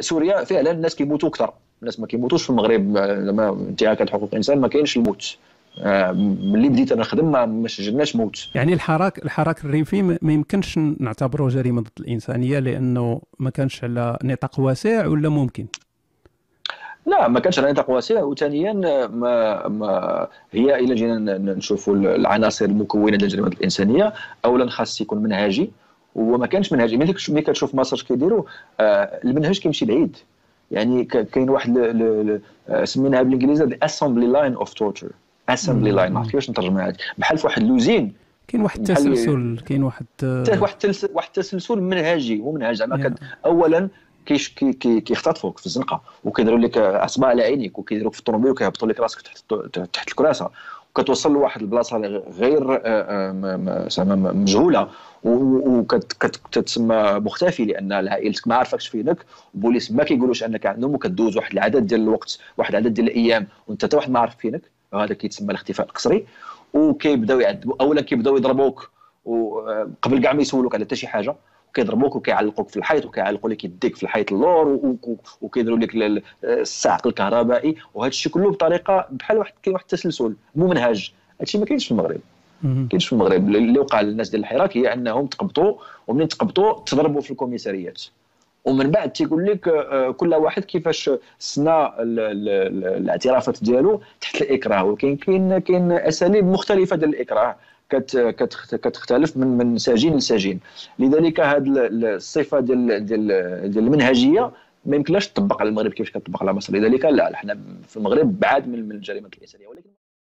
سوريا فعلا الناس كيموتوا أكثر. الناس ما كيموتوش في المغرب زعما انتهاكات حقوق الإنسان ما كاينش الموت. آه، ملي بديت أنا نخدم ما, ما سجلناش موت. يعني الحراك الحراك الريفي ما يمكنش نعتبره جريمة ضد الإنسانية لأنه ما كانش على نطاق واسع ولا ممكن؟ لا ما كانش على نطاق واسع. وثانيا ما, ما هي إلى جينا نشوفوا العناصر المكونة للجريمة الإنسانية. اولا خاص يكون منهجي. وما كانش منهجي ملي كتشوف مصر كيديروا آه المنهج كيمشي بعيد يعني كاين واحد آه، سميناها بالانجليزيه assembly line of torture assembly line ما عرفت كيفاش نترجمها بحال في واحد l'usine كاين واحد التسلسل كاين واحد واحد واحد التسلسل منهجي. هو منهج. زعما اولا كيش كي كي كيختطفوك في الزنقة. وكيديروا لك أصبع على عينيك وكيديروك في الطوموبيل وكيهبطوا لك راسك تحت تحت الكراسة. وكتوصل لواحد البلاصة غير آه، آه، زعما مجهولة. وكتسمى مختفي لأن عائلتك ما عارفاكش فينك. البوليس ما كيقولوش أنك عندهم وكدوز واحد العدد ديال الوقت واحد العدد ديال الأيام وأنت حتى واحد ما عارف فينك. هذا كيتسمى الاختفاء القسري وكيبداو يعذبوا أولا كيبداو يضربوك وقبل كاع ما يسولوك على حتى شي حاجة كيضربوك وكيعلقوك في الحيط وكيعلقوا لك يديك في الحيط اللور وكيديروا لك الصاعق الكهربائي. وهذا الشيء كله بطريقة بحال واحد كاين واحد التسلسل ممنهج. هادشي ما كاينش في المغرب. كاينش في المغرب. اللي وقع للناس ديال الحراك هي انهم تقبطوا ومنين تقبطوا تضربوا في الكوميساريات. ومن بعد تيقول لك آه، كل واحد كيفاش سنى الاعترافات ديالو تحت الإكراه. وكاين كاين كاين أساليب مختلفة ديال الإكراه كتختلف من من سجين لسجين. لذلك هذه الصفة ديال ديال ديال المنهجية ما يمكنلاش تطبق على المغرب كيفاش كتطبق على مصر. لذلك لا إحنا في المغرب بعاد من الجريمة الانسانيه ولكن